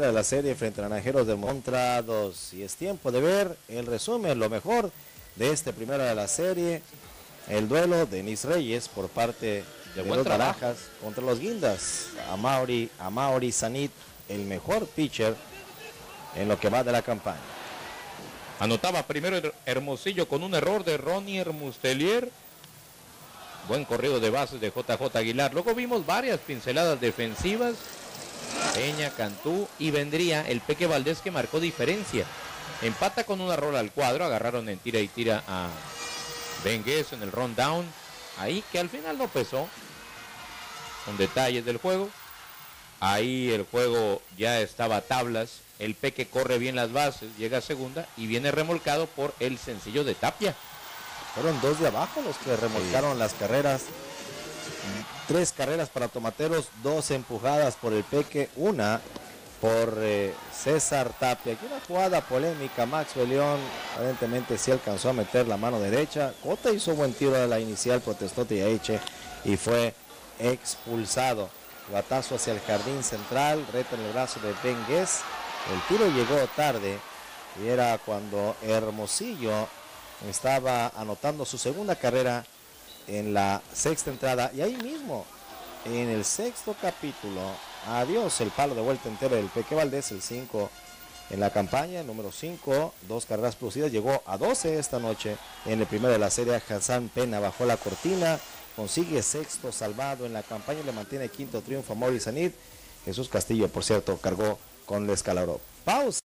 de la serie frente a Naranjeros de contra. Y es tiempo de ver el resumen, lo mejor de este primero de la serie. El duelo de Nis Reyes por parte de, los Barajas contra los Guindas. A Mauri, a Mauri Sanit, el mejor pitcher en lo que va de la campaña. Anotaba primero Hermosillo con un error de Ronnie Hermustelier. Buen corrido de bases de JJ Aguilar. Luego vimos varias pinceladas defensivas Peña, Cantú y vendría el Peque Valdés que marcó diferencia. Empata con una rola al cuadro, agarraron en tira y tira a Bengues en el rundown. Ahí que al final no pesó. Con detalles del juego. Ahí el juego ya estaba a tablas. El Peque corre bien las bases, llega a segunda y viene remolcado por el sencillo de Tapia. Fueron dos de abajo los que remolcaron las carreras Tres carreras para Tomateros, dos empujadas por el Peque, una por eh, César Tapia. Aquí una jugada polémica. Max León aparentemente sí alcanzó a meter la mano derecha. Cota hizo buen tiro de la inicial, protestó Tiaeche y fue expulsado. Batazo hacia el jardín central, reta en el brazo de Bengues. El tiro llegó tarde y era cuando Hermosillo estaba anotando su segunda carrera en la sexta entrada y ahí mismo en el sexto capítulo adiós el palo de vuelta entero del Peque Valdés el 5 en la campaña número 5 dos carreras producidas llegó a 12 esta noche en el primero de la serie Hassan Pena bajó la cortina consigue sexto salvado en la campaña le mantiene quinto triunfo a Maurice Jesús Castillo por cierto cargó con el escalabro pausa